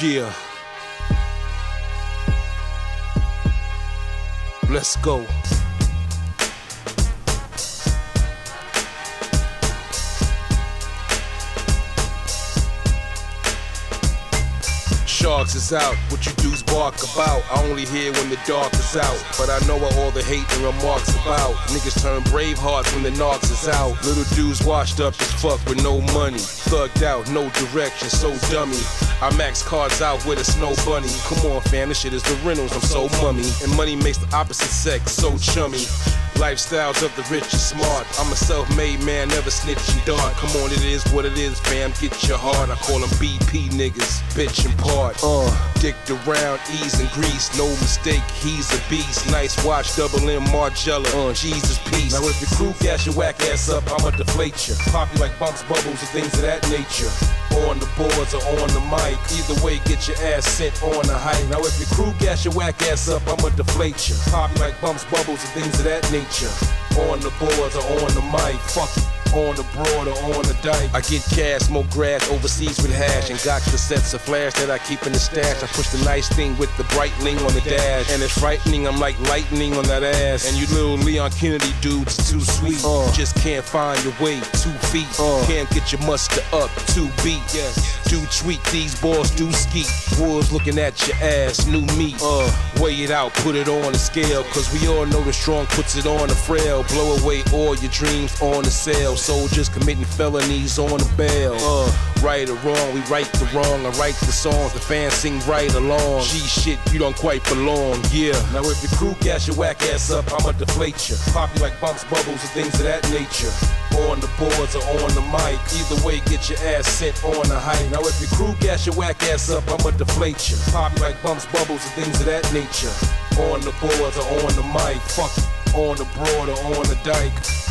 Yeah. Let's go. Sharks is out, what you dudes bark about. I only hear when the dark is out. But I know what all the hate and remarks about. Niggas turn brave hearts when the knocks is out. Little dudes washed up as fuck with no money. Thugged out, no direction, so dummy. I max cards out with a snow bunny. Come on, fam, this shit is the rentals, I'm so mummy. And money makes the opposite sex so chummy. Lifestyles of the rich and smart. I'm a self-made man, never snitch and dart. Come on, it is what it is, fam. Get your heart. I call them BP niggas, bitch and part. Uh, dicked around, ease and grease. No mistake, he's a beast. Nice watch, double M Margiela. Uh, Jesus piece. Now if your crew gas your whack ass up, I'ma deflate you. Pop you like bumps, bubbles, and things of that nature on the boards or on the mic. Either way, get your ass sent on the hike. Now, if your crew gas your whack ass up, I'ma deflate you. Pop like bumps, bubbles, and things of that nature. On the boards or on the mic. Fuck it on the broad or on the dike. I get cash, smoke grass overseas with hash, and got cassettes of flash that I keep in the stash. I push the nice thing with the bright ling on the dash, and it's frightening. I'm like lightning on that ass. And you little Leon Kennedy dudes too sweet, uh. just can't find your way. Two feet, uh. can't get your muster up. Two beat, yes. Do tweet these balls, do skeet. Wolves looking at your ass, new meat. Uh, weigh it out, put it on the scale, cause we all know the strong puts it on the frail. Blow away all your dreams on the sale soldiers committing felonies on the bail. Uh, right or wrong, we right the wrong. I write the songs, the fans sing right along. G shit, you don't quite belong, yeah. Now if your crew gas your whack ass up, I'ma deflate you. Pop you like bumps, bubbles, and things of that nature. On the boards or on the mic. Either way, get your ass sent on the hike. Now if your crew gas your whack ass up, I'ma deflate you. Pop you like bumps, bubbles, and things of that nature. On the boards or on the mic. Fuck it. On the broad or on the dike.